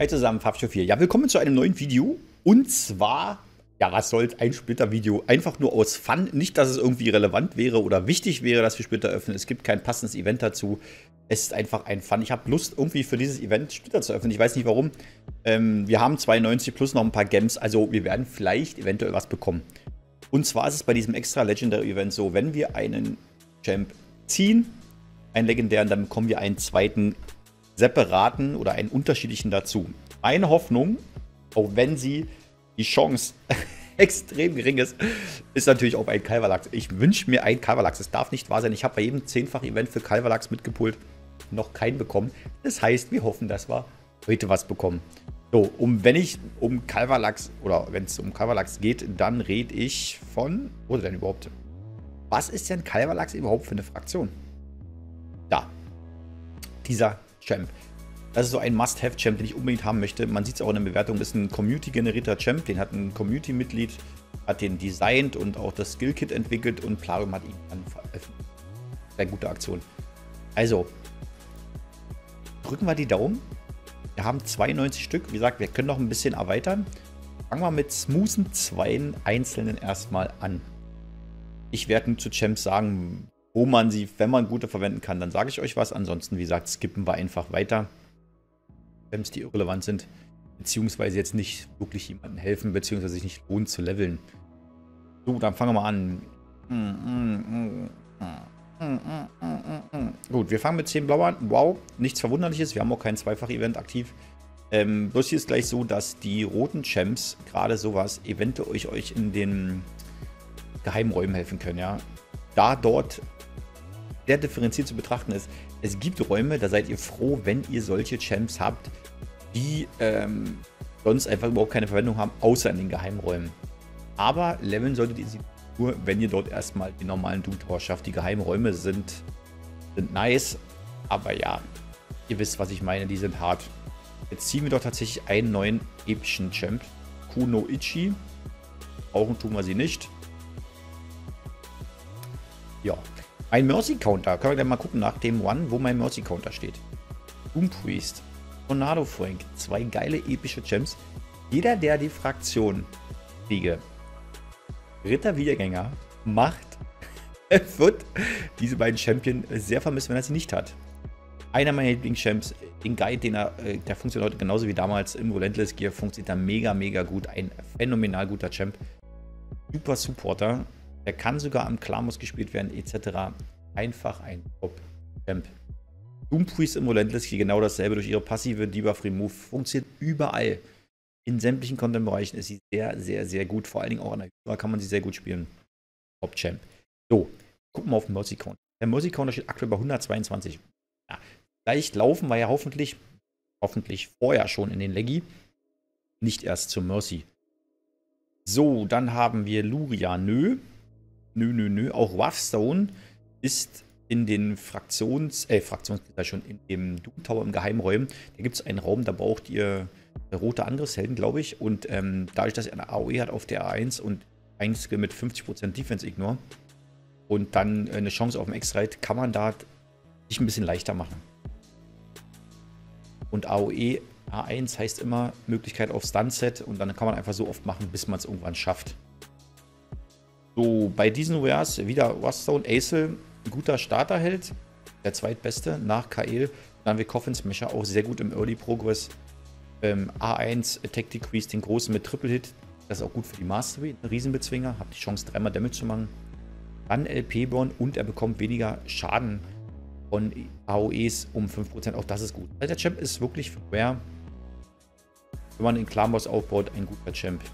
Hi zusammen, Fabio 4. Ja, willkommen zu einem neuen Video. Und zwar, ja, was soll's, ein Splitter-Video. Einfach nur aus Fun. Nicht, dass es irgendwie relevant wäre oder wichtig wäre, dass wir Splitter öffnen. Es gibt kein passendes Event dazu. Es ist einfach ein Fun. Ich habe Lust, irgendwie für dieses Event Splitter zu öffnen. Ich weiß nicht warum. Ähm, wir haben 92 plus noch ein paar Gems. Also wir werden vielleicht eventuell was bekommen. Und zwar ist es bei diesem extra Legendary Event so, wenn wir einen Champ ziehen, einen legendären, dann bekommen wir einen zweiten separaten oder einen unterschiedlichen dazu. Meine Hoffnung, auch wenn sie die Chance extrem gering ist, ist natürlich auf ein Calvalax. Ich wünsche mir einen Calvalax. Es darf nicht wahr sein. Ich habe bei jedem zehnfach Event für Calvalax mitgepult, noch keinen bekommen. Das heißt, wir hoffen, dass wir heute was bekommen. So, um, wenn ich um Calvalax oder wenn es um Calvalax geht, dann rede ich von. Wo denn überhaupt? Was ist denn Calvalax überhaupt für eine Fraktion? Da. Dieser Champ. Das ist so ein Must-Have-Champ, den ich unbedingt haben möchte. Man sieht es auch in der Bewertung, das ist ein Community-generierter Champ. Den hat ein Community-Mitglied, hat den designt und auch das Skill-Kit entwickelt und Plarium hat ihn dann veröffentlicht. Sehr gute Aktion. Also, drücken wir die Daumen. Wir haben 92 Stück. Wie gesagt, wir können noch ein bisschen erweitern. Fangen wir mit smoothen zwei einzelnen erstmal an. Ich werde zu Champs sagen, wo man sie, wenn man gute verwenden kann, dann sage ich euch was. Ansonsten, wie gesagt, skippen wir einfach weiter. Gems, die irrelevant sind, beziehungsweise jetzt nicht wirklich jemandem helfen, beziehungsweise sich nicht lohnt zu leveln. So, dann fangen wir mal an. Gut, wir fangen mit 10 Blau an. Wow, nichts Verwunderliches. Wir haben auch kein Zweifach-Event aktiv. Ähm, bloß hier ist gleich so, dass die roten Champs, gerade sowas, eventuell euch, euch in den Geheimräumen helfen können, ja. Da dort sehr differenziert zu betrachten ist. Es gibt Räume, da seid ihr froh, wenn ihr solche Champs habt, die ähm, sonst einfach überhaupt keine Verwendung haben, außer in den Geheimräumen. Aber leveln solltet ihr sie nur, wenn ihr dort erstmal den normalen Doom Tower schafft. Die Geheimräume sind, sind nice, aber ja, ihr wisst, was ich meine, die sind hart. Jetzt ziehen wir doch tatsächlich einen neuen epischen Champ. Kuno Ichi. Brauchen tun wir sie nicht. Ja, ein Mercy Counter. Können wir gleich mal gucken nach dem One, wo mein Mercy Counter steht. Doom Priest. Tornado Frank. Zwei geile epische Gems. Jeder, der die Fraktion Kriege Ritter Wiedergänger macht, wird diese beiden Champion sehr vermissen, wenn er sie nicht hat. Einer meiner Lieblings-Champs, den Guide, den er, äh, der funktioniert heute genauso wie damals im Relentless Gear, funktioniert er mega, mega gut. Ein phänomenal guter Champ. Super Supporter. Der kann sogar am Klamos gespielt werden, etc. Einfach ein Top-Champ. Doom Priest im Relentless hier genau dasselbe durch ihre passive Debuff Remove. Funktioniert überall. In sämtlichen Content-Bereichen ist sie sehr, sehr, sehr gut. Vor allen Dingen auch an der Hyra kann man sie sehr gut spielen. Top-Champ. So, gucken wir auf den Mercy Counter. Der Mercy Counter steht aktuell bei 122. Ja, vielleicht laufen wir ja hoffentlich, hoffentlich vorher schon in den Leggy. Nicht erst zur Mercy. So, dann haben wir Luria Nö. Nö, nö, nö. Auch Wafstone ist in den Fraktions-, äh, Fraktions-, schon in dem Doom Tower im Geheimräumen. Da gibt es einen Raum, da braucht ihr rote Angriffshelden, glaube ich. Und ähm, dadurch, dass er eine AOE hat auf der A1 und ein Skill mit 50% Defense Ignore und dann äh, eine Chance auf den X-Rite, kann man da sich ein bisschen leichter machen. Und AOE A1 heißt immer Möglichkeit auf Stunset und dann kann man einfach so oft machen, bis man es irgendwann schafft. So, bei diesen Wares wieder Ruststone, Acel, guter Starterheld, der zweitbeste nach Kael. Dann haben wir Coffin Smasher, auch sehr gut im Early Progress. Ähm, A1 Attack Decrease, den großen mit Triple Hit. Das ist auch gut für die Mastery. Ein Riesenbezwinger, hat die Chance dreimal Damage zu machen. Dann LP-Born und er bekommt weniger Schaden von AOEs um 5%. Auch das ist gut. Der Champ ist wirklich für Rare, wenn man den Clan-Boss aufbaut, ein guter Champ.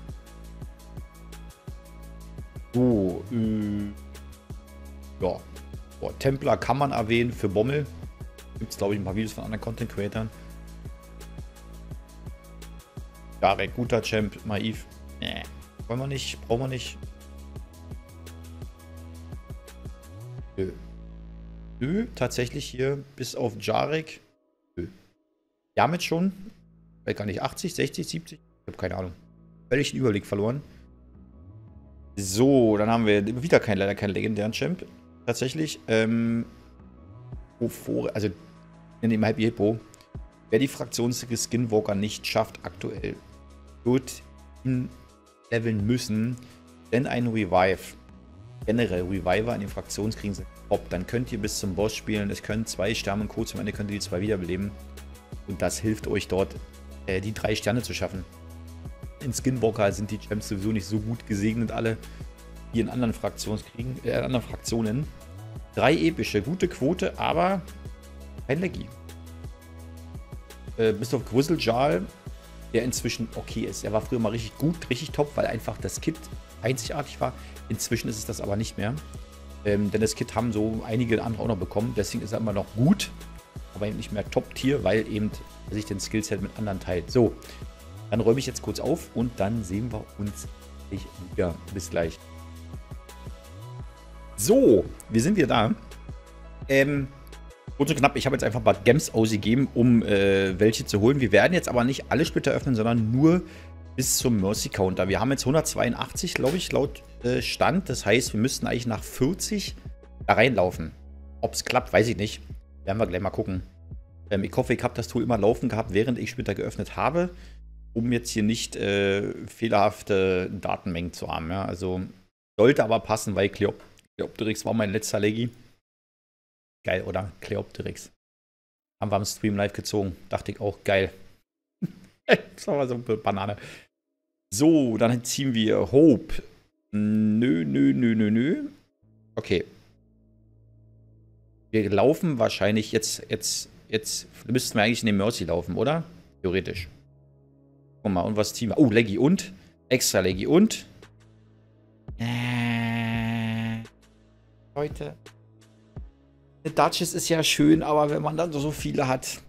So, äh, ja. Boah, Templar kann man erwähnen für Bommel. Gibt es, glaube ich, ein paar Videos von anderen Content Creatern. Darek, guter Champ. Maif. Nee. Wollen wir nicht, brauchen wir nicht. Nö. Nö, tatsächlich hier bis auf Jarek. Nö. Damit schon. Weil gar nicht 80, 60, 70. Ich habe keine Ahnung. Völlig den Überblick verloren. So, dann haben wir wieder kein, leider keinen legendären Champ. Tatsächlich. Ähm, Ophore, also in dem Halb Hippo. Wer die Fraktion Skinwalker nicht schafft aktuell, wird ihn leveln müssen, denn ein Revive, generell Reviver in den Fraktionskriegen sind top. Dann könnt ihr bis zum Boss spielen. Es können zwei Sterne und kurz am Ende könnt ihr die zwei wiederbeleben. Und das hilft euch dort, äh, die drei Sterne zu schaffen. In Skinwalker sind die Champs sowieso nicht so gut gesegnet, alle, wie in anderen Fraktionskriegen, äh, anderen Fraktionen. Drei epische, gute Quote, aber kein Leggy. Äh, bis auf Grizzle der inzwischen okay ist. Er war früher mal richtig gut, richtig top, weil einfach das Kit einzigartig war. Inzwischen ist es das aber nicht mehr. Ähm, denn das Kit haben so einige andere auch noch bekommen. Deswegen ist er immer noch gut, aber eben nicht mehr Top-Tier, weil eben sich den Skillset mit anderen teilt. So, dann räume ich jetzt kurz auf und dann sehen wir uns wieder. Bis gleich. So, wir sind wieder da. Ähm, kurz und knapp, ich habe jetzt einfach ein paar Gems ausgegeben, um äh, welche zu holen. Wir werden jetzt aber nicht alle Splitter öffnen, sondern nur bis zum Mercy Counter. Wir haben jetzt 182, glaube ich, laut äh, Stand. Das heißt, wir müssten eigentlich nach 40 da reinlaufen. Ob es klappt, weiß ich nicht. Werden wir gleich mal gucken. Ähm, ich hoffe, ich habe das Tool immer laufen gehabt, während ich Splitter geöffnet habe, um jetzt hier nicht äh, fehlerhafte Datenmengen zu haben. Ja? Also sollte aber passen, weil Cleop Cleopteryx war mein letzter Leggy. Geil, oder? Cleopteryx. Haben wir am Stream live gezogen. Dachte ich auch, geil. das war mal so eine Banane. So, dann ziehen wir Hope. Nö, nö, nö, nö, nö. Okay. Wir laufen wahrscheinlich jetzt, jetzt, jetzt müssten wir eigentlich in den Mercy laufen, oder? Theoretisch. Guck mal, und was wir? Oh, Leggy und? Extra Leggy und? Äh, Leute. Eine Duchess ist ja schön, aber wenn man dann so viele hat.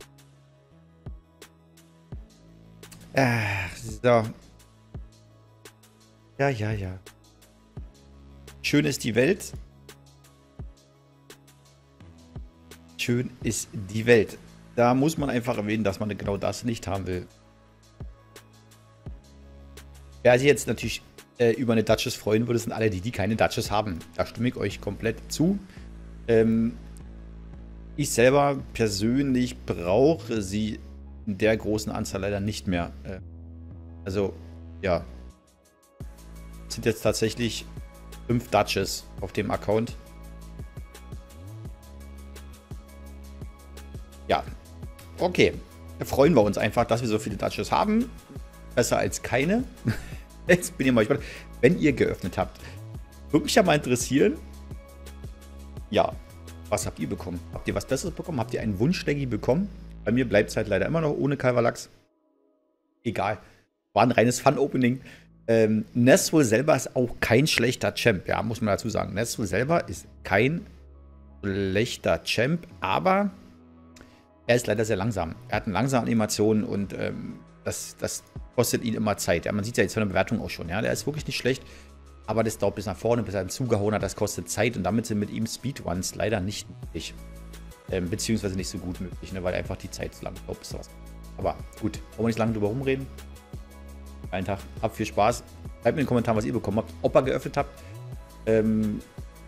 Ach, so. Ja, ja, ja. Schön ist die Welt. Schön ist die Welt. Da muss man einfach erwähnen, dass man genau das nicht haben will. Wer sich jetzt natürlich äh, über eine Duchess freuen würde, sind alle die, die keine Duchess haben. Da stimme ich euch komplett zu. Ähm, ich selber persönlich brauche sie in der großen Anzahl leider nicht mehr. Äh, also, ja. Sind jetzt tatsächlich fünf Dutches auf dem Account. Ja. Okay. Da freuen wir uns einfach, dass wir so viele Dutches haben. Besser als keine. Jetzt bin ich mal gespannt, wenn ihr geöffnet habt. Würde mich ja mal interessieren. Ja, was habt ihr bekommen? Habt ihr was Besseres bekommen? Habt ihr einen Wunschleggy bekommen? Bei mir bleibt es halt leider immer noch ohne Kalverlachs. Egal. War ein reines Fun-Opening. Ähm, Nestle selber ist auch kein schlechter Champ, ja, muss man dazu sagen. Nestle selber ist kein schlechter Champ, aber er ist leider sehr langsam. Er hat eine langsame Animation und ähm, das, das kostet ihn immer Zeit. Ja, man sieht ja jetzt von der Bewertung auch schon, ja, der ist wirklich nicht schlecht. Aber das dauert bis nach vorne, bis er ihn zugehauen hat, das kostet Zeit und damit sind mit ihm Speedruns leider nicht möglich. Ähm, beziehungsweise nicht so gut möglich, ne, weil einfach die Zeit zu lang dauert. Aber gut, wollen wir nicht lange drüber rumreden. Einen Tag, habt viel Spaß. Schreibt mir in den Kommentaren, was ihr bekommen habt, ob ihr geöffnet habt. Ähm,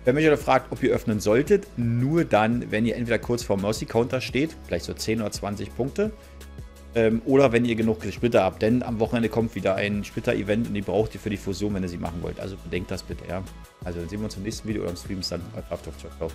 wenn mich oder fragt, ob ihr öffnen solltet, nur dann, wenn ihr entweder kurz vor Mercy Counter steht, vielleicht so 10 oder 20 Punkte, ähm, oder wenn ihr genug Splitter habt, denn am Wochenende kommt wieder ein Splitter-Event und die braucht ihr für die Fusion, wenn ihr sie machen wollt. Also bedenkt das bitte, ja. Also dann sehen wir uns im nächsten Video oder im Stream dann. Ciao, ciao.